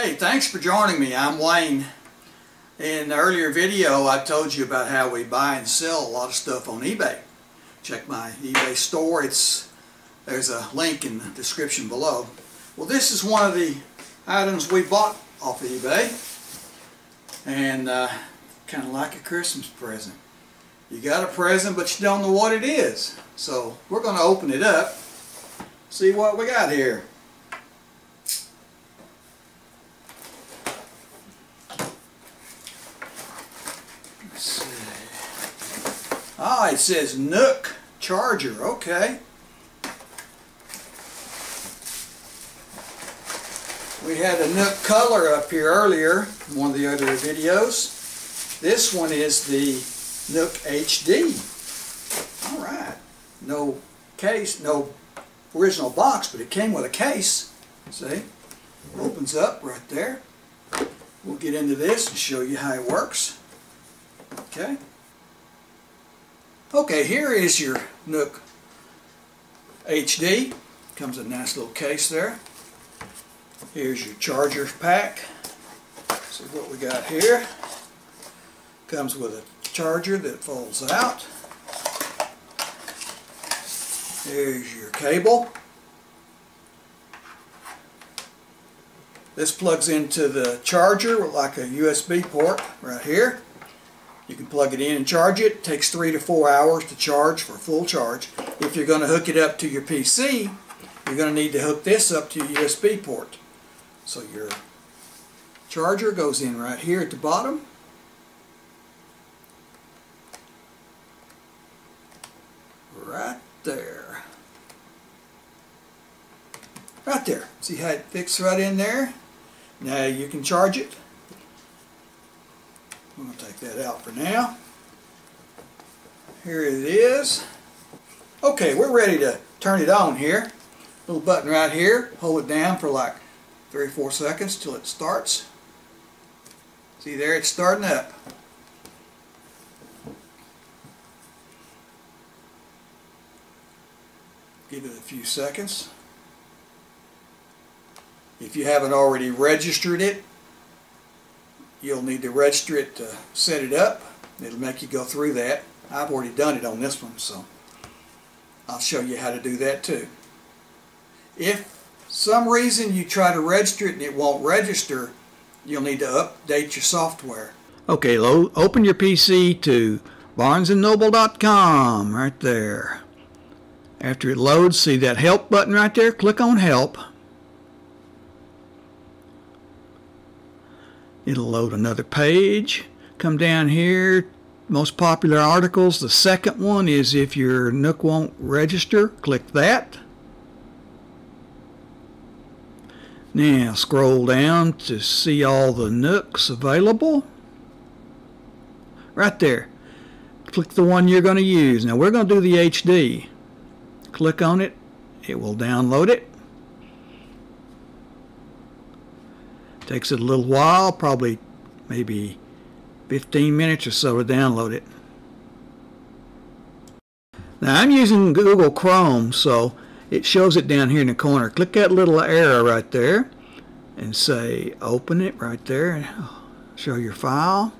Hey, thanks for joining me. I'm Wayne. In the earlier video, I told you about how we buy and sell a lot of stuff on eBay. Check my eBay store. It's There's a link in the description below. Well, this is one of the items we bought off of eBay. And uh, kind of like a Christmas present. You got a present, but you don't know what it is. So we're going to open it up, see what we got here. Ah, it says Nook charger. Okay. We had a Nook color up here earlier in one of the other videos. This one is the Nook HD. All right. No case, no original box, but it came with a case. See? Opens up right there. We'll get into this and show you how it works. Okay. Okay, here is your Nook HD. Comes in a nice little case there. Here's your charger pack. See what we got here. Comes with a charger that folds out. There's your cable. This plugs into the charger like a USB port right here. Plug it in and charge it. It takes three to four hours to charge for full charge. If you're going to hook it up to your PC, you're going to need to hook this up to your USB port. So your charger goes in right here at the bottom. Right there. Right there. See how it fits right in there? Now you can charge it. Take that out for now. Here it is. Okay, we're ready to turn it on here. Little button right here. Hold it down for like three or four seconds till it starts. See there, it's starting up. Give it a few seconds. If you haven't already registered it, you'll need to register it to set it up. It'll make you go through that. I've already done it on this one, so I'll show you how to do that too. If some reason you try to register it and it won't register, you'll need to update your software. Okay, open your PC to barnesandnoble.com right there. After it loads, see that help button right there? Click on help. It'll load another page. Come down here, most popular articles. The second one is if your Nook won't register, click that. Now scroll down to see all the Nooks available. Right there. Click the one you're going to use. Now we're going to do the HD. Click on it. It will download it. Takes it a little while, probably maybe 15 minutes or so to download it. Now I'm using Google Chrome, so it shows it down here in the corner. Click that little arrow right there and say open it right there. Show your file.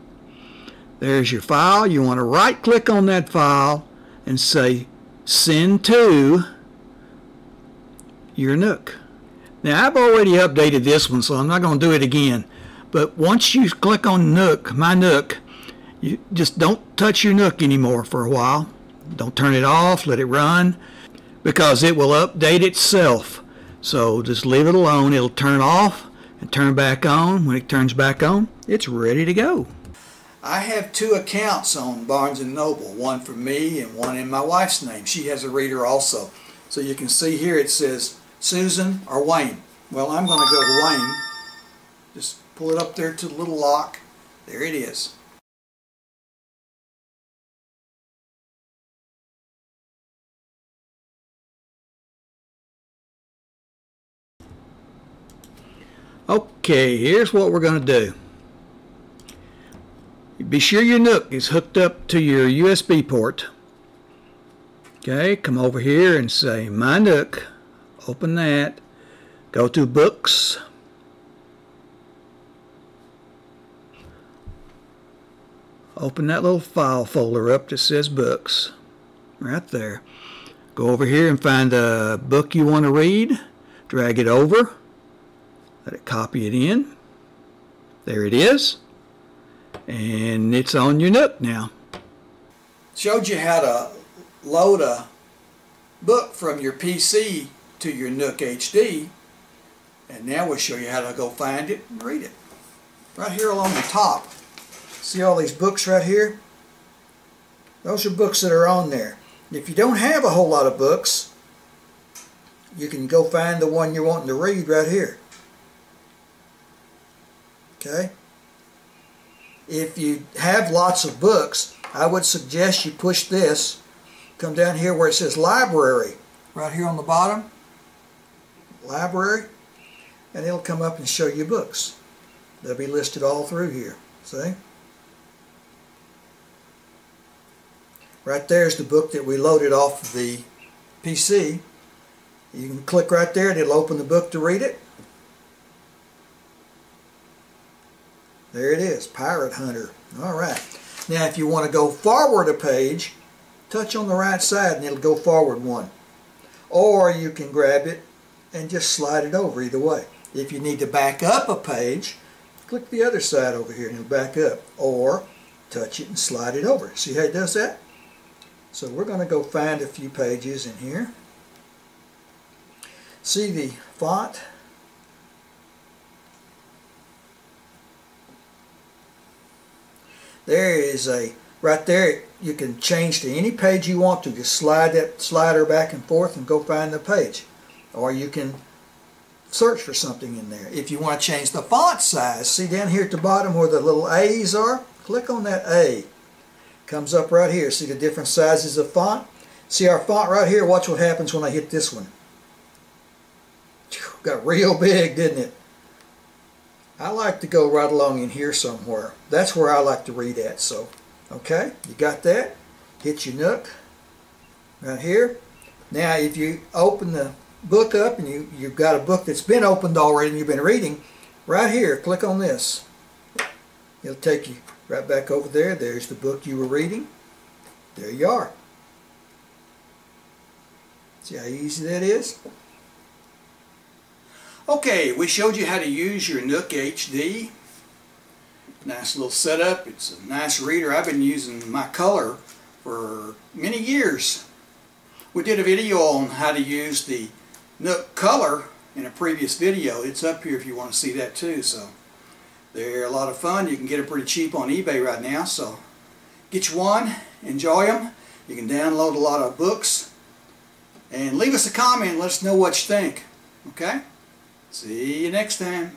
There's your file. You want to right click on that file and say send to your Nook. Now I've already updated this one so I'm not going to do it again but once you click on Nook, my Nook, you just don't touch your Nook anymore for a while. Don't turn it off, let it run because it will update itself. So just leave it alone. It'll turn off and turn back on. When it turns back on, it's ready to go. I have two accounts on Barnes & Noble, one for me and one in my wife's name. She has a reader also. So you can see here it says Susan or Wayne. Well, I'm going to go to Wayne. Just pull it up there to the little lock. There it is. Okay, here's what we're going to do. Be sure your Nook is hooked up to your USB port. Okay, come over here and say My Nook. Open that. Go to Books. Open that little file folder up that says Books. Right there. Go over here and find the book you want to read. Drag it over. Let it copy it in. There it is. And it's on your Nook now. Showed you how to load a book from your PC to your Nook HD and now we'll show you how to go find it and read it right here along the top See all these books right here? Those are books that are on there. If you don't have a whole lot of books, you can go find the one you're wanting to read right here. Okay? If you have lots of books, I would suggest you push this, come down here where it says library, right here on the bottom, library, and it'll come up and show you books. They'll be listed all through here. See? Right there's the book that we loaded off of the PC. You can click right there and it'll open the book to read it. There it is, Pirate Hunter. Alright. Now if you want to go forward a page, touch on the right side and it'll go forward one. Or you can grab it and just slide it over either way. If you need to back up a page, click the other side over here and back up. Or touch it and slide it over. See how it does that? So we're going to go find a few pages in here. See the font? There is a, right there, you can change to any page you want to. Just slide that slider back and forth and go find the page. Or you can search for something in there. If you want to change the font size, see down here at the bottom where the little A's are? Click on that A comes up right here. See the different sizes of font? See our font right here? Watch what happens when I hit this one. Got real big, didn't it? I like to go right along in here somewhere. That's where I like to read at. So, okay, you got that? Hit your Nook right here. Now, if you open the book up and you, you've got a book that's been opened already and you've been reading, right here, click on this. It'll take you Right back over there, there's the book you were reading. There you are. See how easy that is? Okay, we showed you how to use your Nook HD. Nice little setup. It's a nice reader. I've been using my color for many years. We did a video on how to use the Nook color in a previous video. It's up here if you want to see that too. So they're a lot of fun. You can get them pretty cheap on eBay right now. So get you one, enjoy them. You can download a lot of books. And leave us a comment let us know what you think. Okay? See you next time.